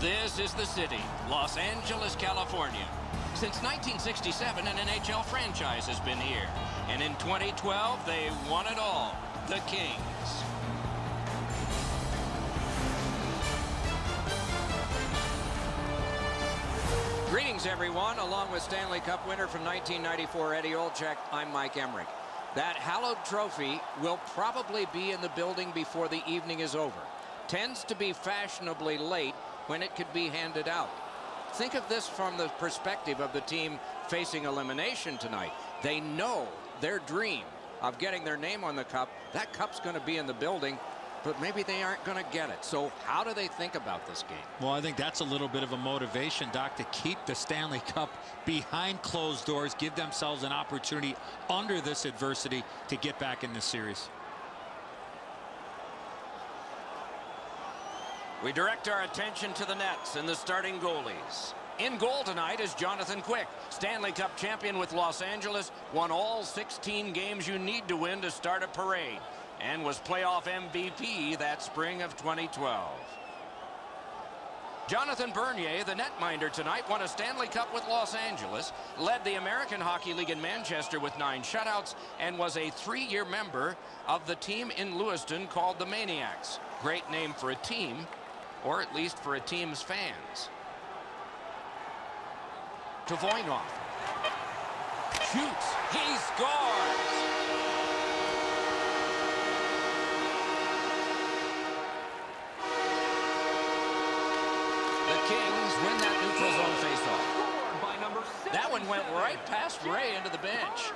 This is the city, Los Angeles, California. Since 1967, an NHL franchise has been here. And in 2012, they won it all. The Kings. Greetings, everyone. Along with Stanley Cup winner from 1994, Eddie Olczyk, I'm Mike Emrick. That hallowed trophy will probably be in the building before the evening is over. Tends to be fashionably late when it could be handed out. Think of this from the perspective of the team facing elimination tonight. They know their dream of getting their name on the cup. That cup's going to be in the building but maybe they aren't going to get it. So how do they think about this game? Well, I think that's a little bit of a motivation, Doc, to keep the Stanley Cup behind closed doors, give themselves an opportunity under this adversity to get back in this series. We direct our attention to the nets and the starting goalies. In goal tonight is Jonathan Quick, Stanley Cup champion with Los Angeles, won all 16 games you need to win to start a parade and was playoff MVP that spring of 2012. Jonathan Bernier, the netminder tonight, won a Stanley Cup with Los Angeles, led the American Hockey League in Manchester with nine shutouts, and was a three-year member of the team in Lewiston called the MAINEiacs. Great name for a team, or at least for a team's fans. To Voynov. Shoots. He scores! The Kings win that neutral zone faceoff. That one went right past Ray into the bench.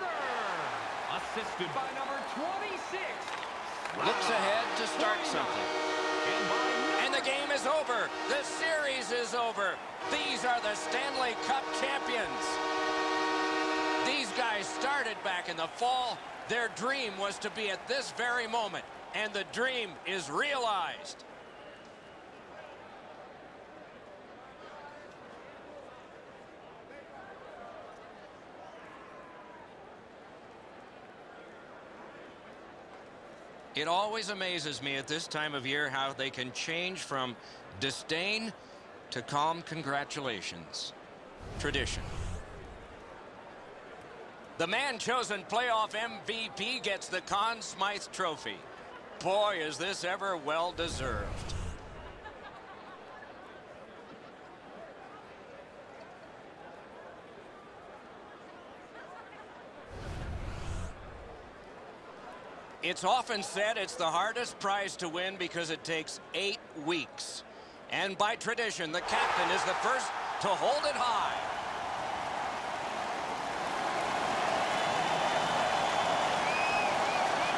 Assisted by number 26. Looks ahead to start something. The game is over. The series is over. These are the Stanley Cup champions. These guys started back in the fall. Their dream was to be at this very moment. And the dream is realized. It always amazes me at this time of year how they can change from disdain to calm congratulations. Tradition. The man chosen playoff MVP gets the Conn Smythe Trophy. Boy, is this ever well deserved. It's often said it's the hardest prize to win because it takes eight weeks. And by tradition, the captain is the first to hold it high.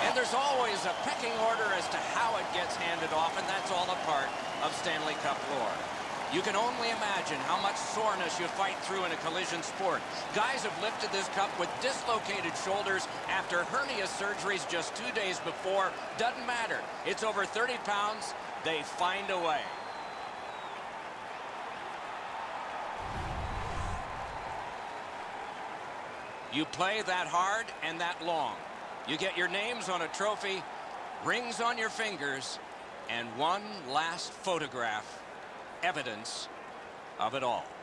And there's always a pecking order as to how it gets handed off, and that's all a part of Stanley Cup lore. You can only imagine how much soreness you fight through in a collision sport. Guys have lifted this cup with dislocated shoulders after hernia surgeries just two days before. Doesn't matter. It's over 30 pounds. They find a way. You play that hard and that long. You get your names on a trophy, rings on your fingers, and one last photograph evidence of it all.